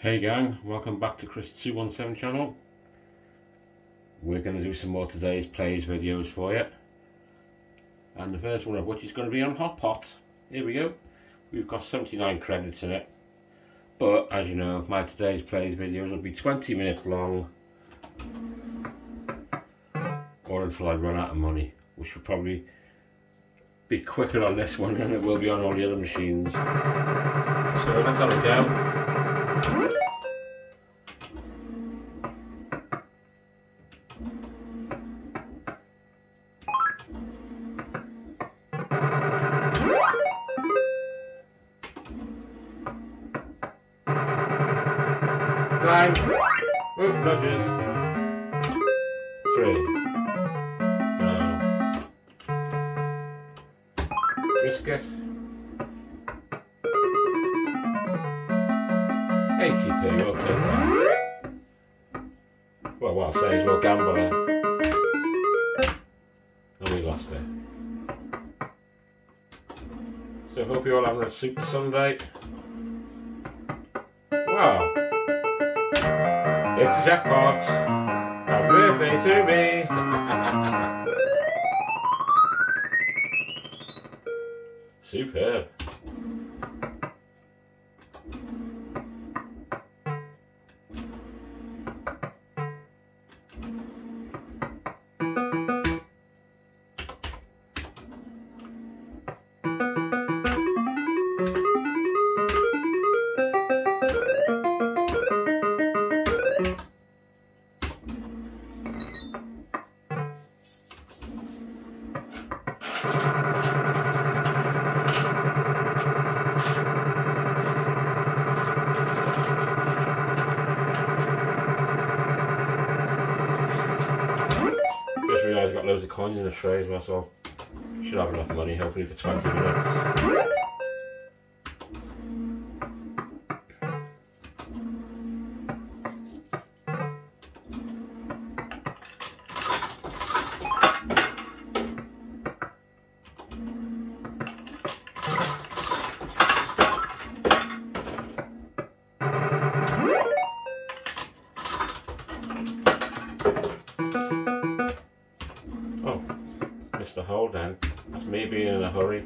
Hey gang, welcome back to Chris217 channel. We're going to do some more today's plays videos for you. And the first one of which is going to be on Hot Pot. Here we go. We've got 79 credits in it. But as you know, my today's plays videos will be 20 minutes long. Or until I run out of money. Which will probably be quicker on this one than it will be on all the other machines. So let's have a go. Oh, Nine. Oop, nudges. Three. No. Biscuit. ATP, we'll take that. Well, what I'll say is we'll gamble it. And we lost it. So hope you're all having a super Sunday. Jackpot. Happy birthday to me. Superb. In the tray as well, should have enough money hopefully for 20 minutes. Being in a hurry.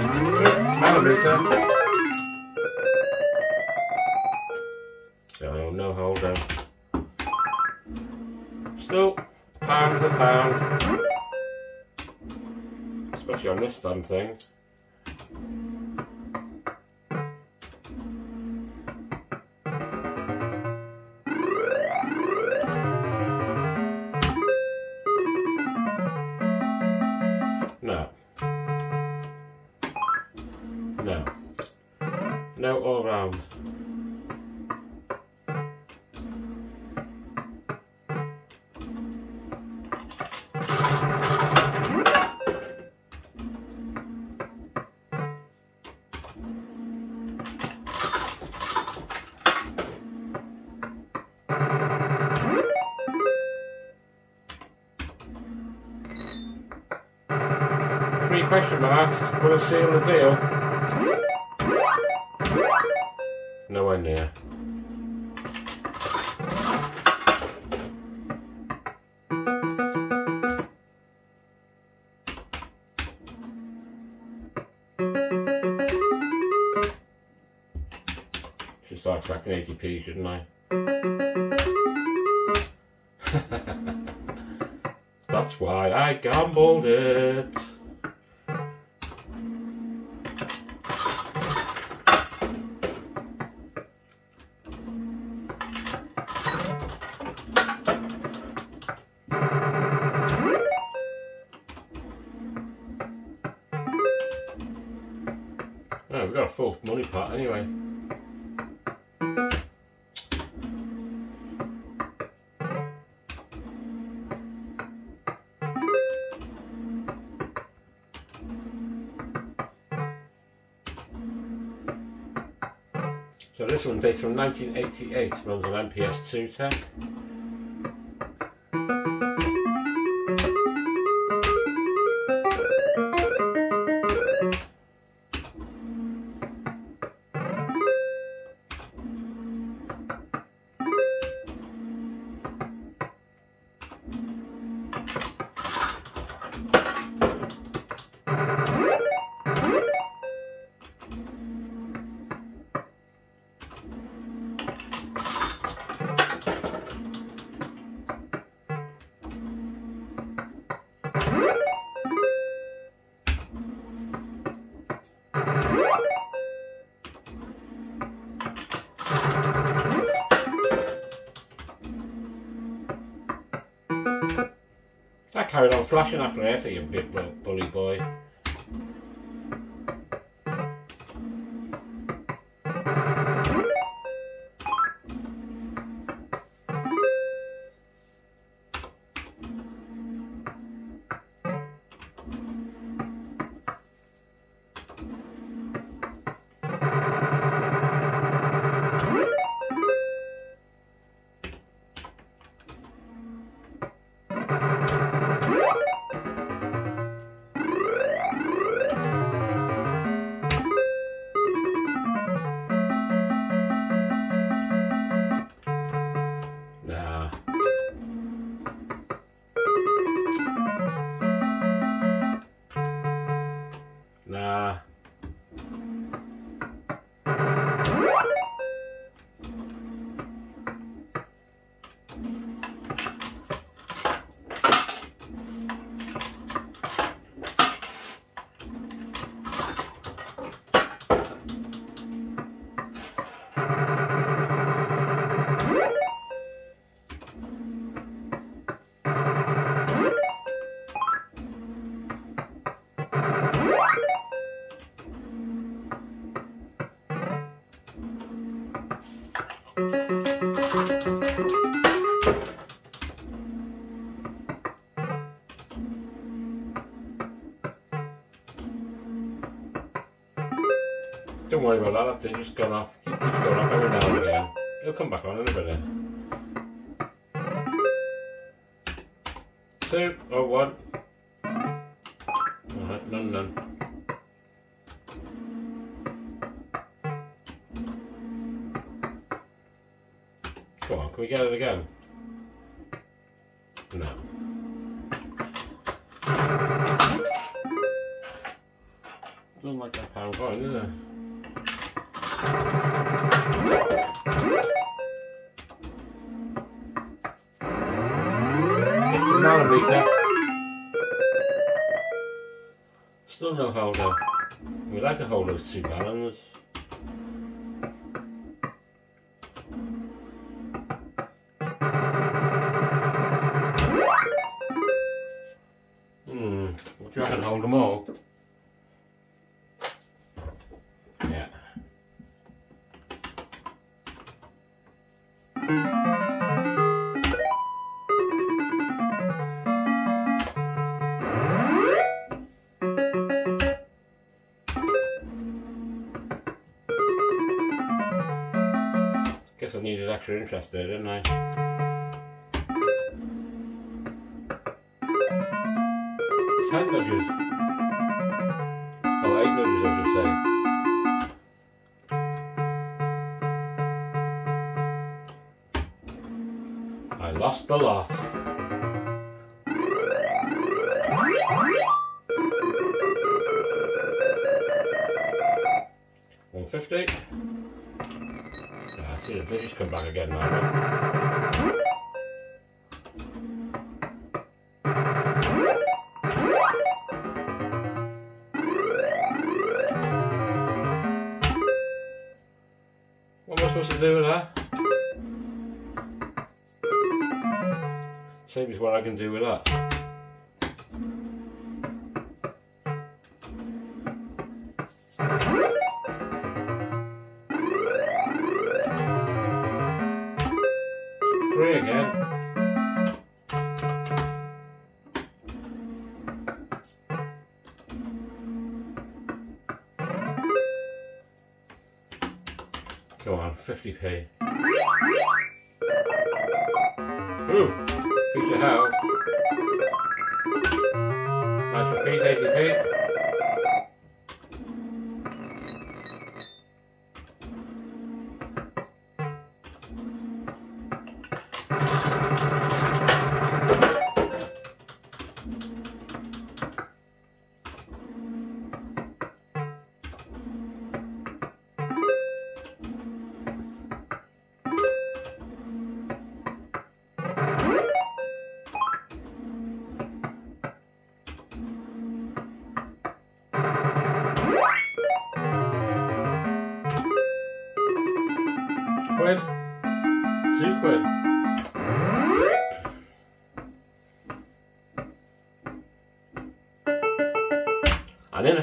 Millimeter. Oh, no Holden. Still, pound's a pounds. Especially on this damn thing. Question marks. Will it seal the deal? Nowhere near. Should start tracking ATP, shouldn't I? That's why I gambled it. money anyway. So this one dates from 1988, runs on MPS2 tech. Carried on flashing after I you big bully boy. That's it, just gone off. Keep, going off every now and again. It'll come back on in a minute. Two, oh one. Alright, none, none. Come on, can we get it again? No. Doesn't like that pound coin, is it? It's a nanometer. Still no holder. We like to hold those two Guess I needed extra interest there, didn't I? Ten nudges. Oh, eight nudges I should say. I lost the lot. Come back again now. What am I supposed to do with that? Same as what I can do with that.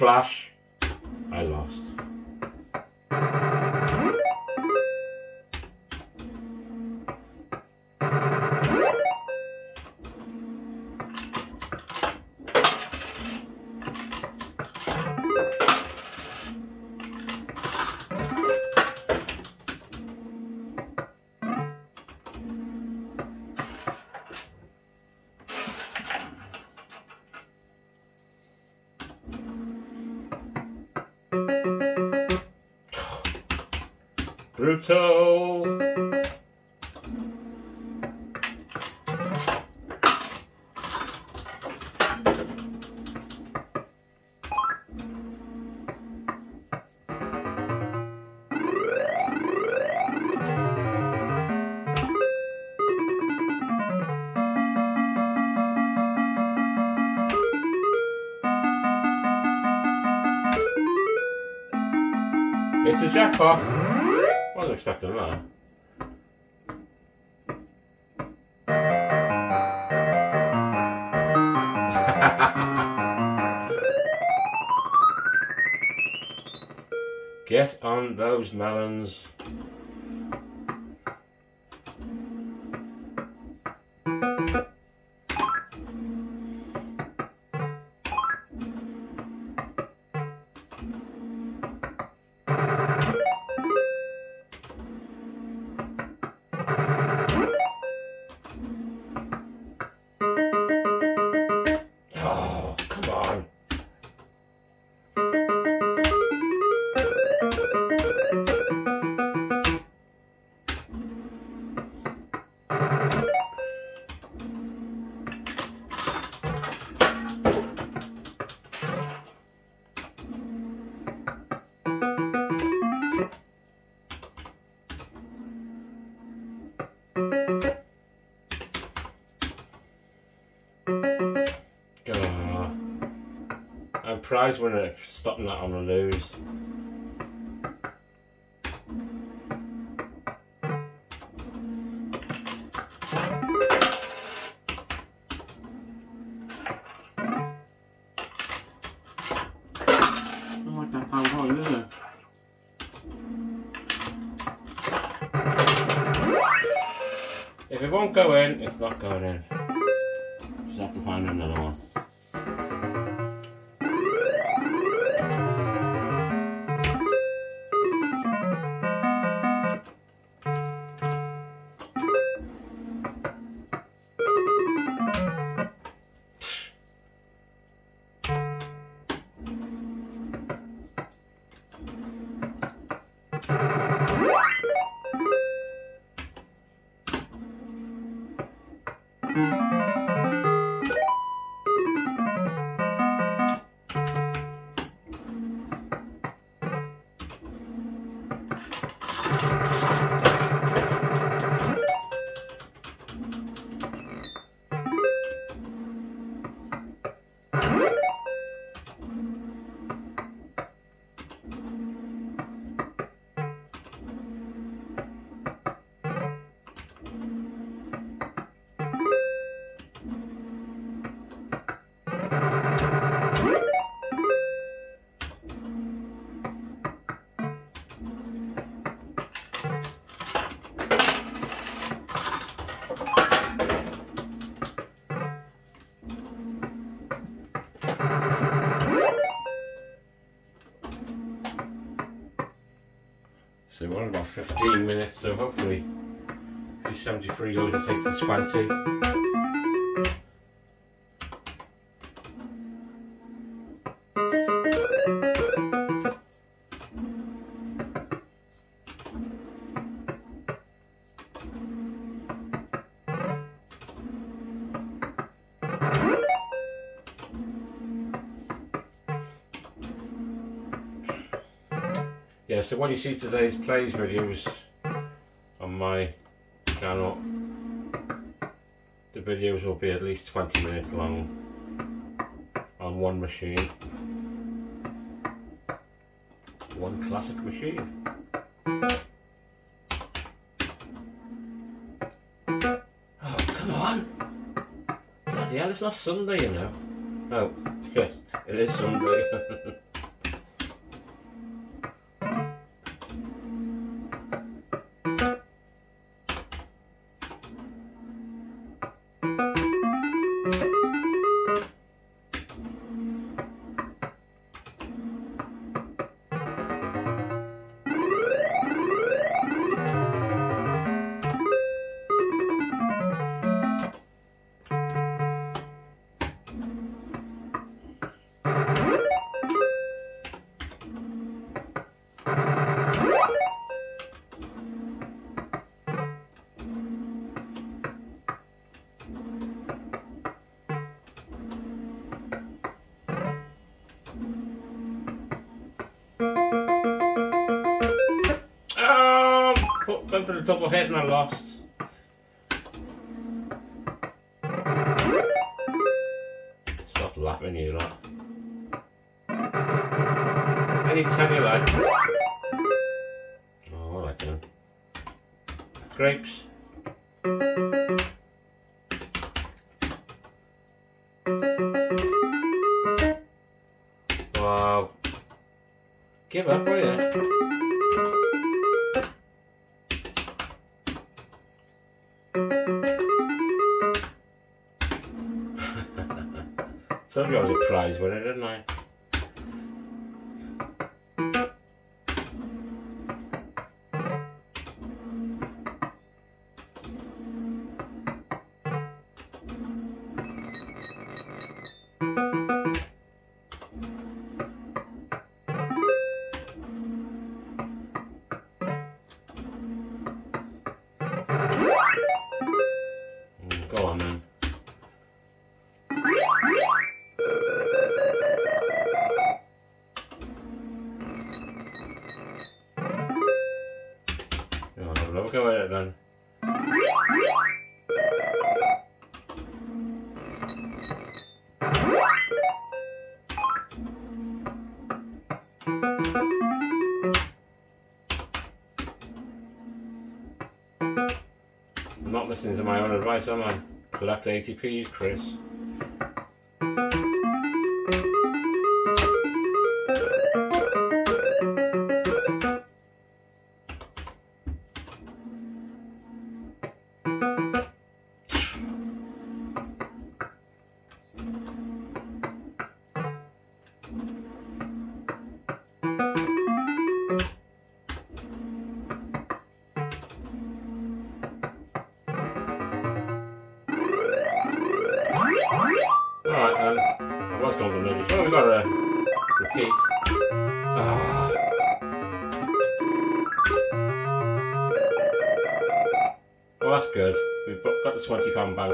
Flash, Brutal. It's a jackpot. Wasn't expecting that. Get on those melons. I'm prize winner stopping that on a lose. I like that pound hole, isn't it? If it won't go in, it's not going in. Just have to find another one. 15 minutes, so hopefully these 73 goes will take to 20. So when you see today's plays videos on my channel, the videos will be at least 20 minutes long on one machine. One classic machine. Oh, come on! Bloody hell, it's not Sunday, you know. Oh, yes, it is Sunday. Went for the double hit and I lost. Stop laughing, you lot. Any time you like. Oh, alright then. Grapes. I'm not listening to my own advice, am I? Collect ATPs, Chris. Good. We've got the 20 pound bag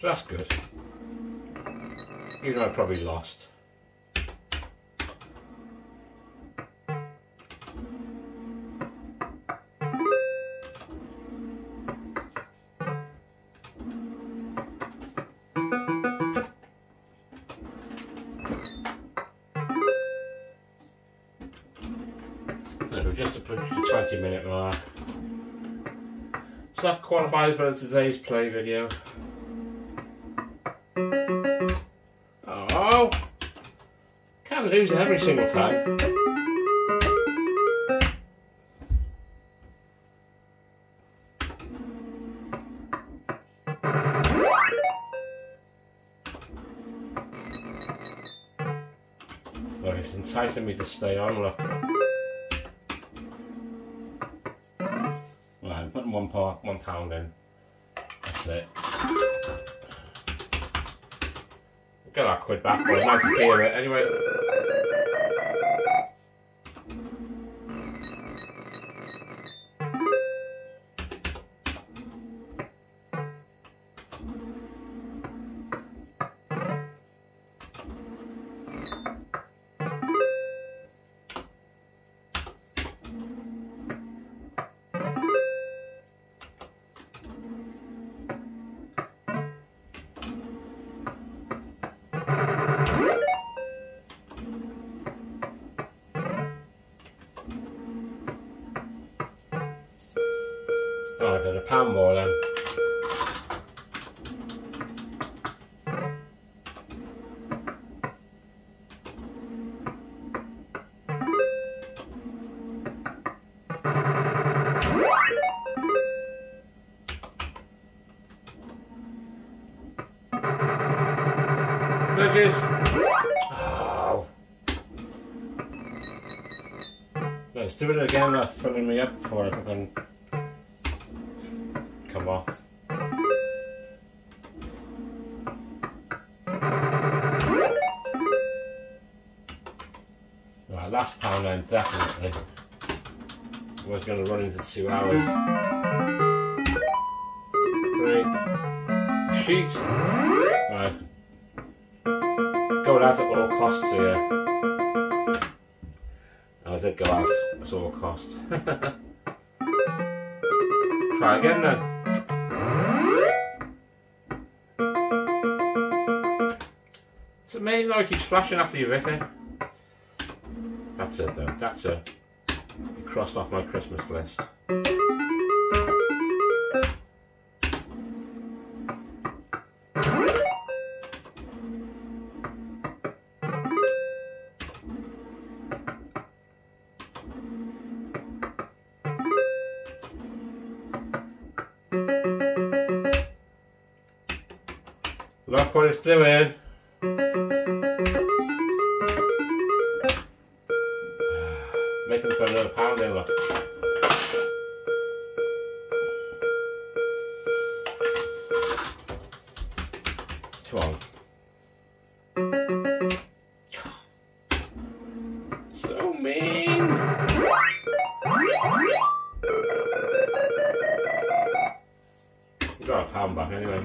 That's good. Even though I probably lost. as well today's play video. Oh, can't lose every single time. Well, it's enticing me to stay on, look. One, pound in. That's it. Get that quid back, but like to clear it anyway. Pound more then. Let's do it again, that's filling me up before I can come off. Right, last pound then, definitely. Was going to run into two hours. Three. Sheet. Right. Going out at all costs here. And I did go out at all costs. Try again then. It's it keeps flashing after you've hit it. That's it though, that's it. You crossed off my Christmas list. Look what it's doing. You got a pound back anyway.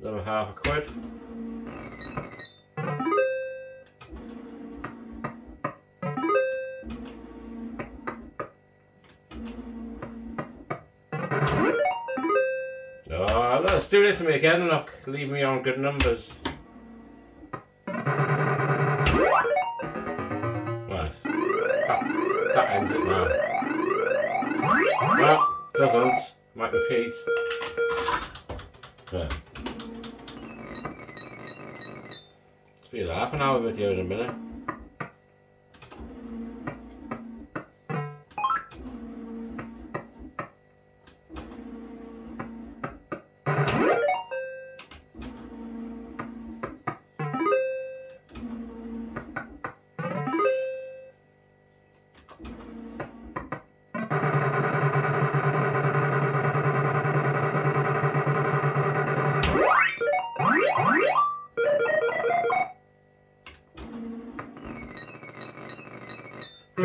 Another half a quid. Ah, oh, let's do this to me again, look. Leave me on good numbers. Repeat. Right. It's be a half an hour video in a minute.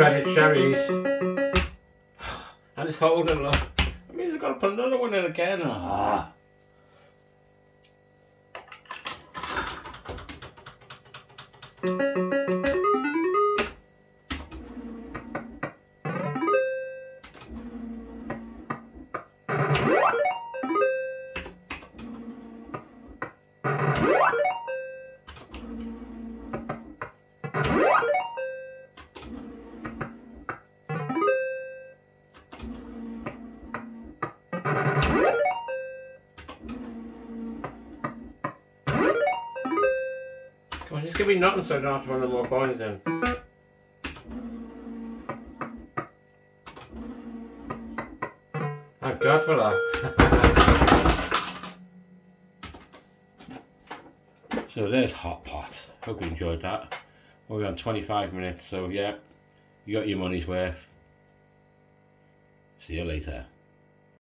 Dreaded cherries. And it's holding look. I mean, he's got to put another one in again. Ah. Come on, just give me nothing so I don't have to run no more coins in. so there's Hot Pot. Hope you enjoyed that. We're on 25 minutes, so yeah, you got your money's worth. See you later.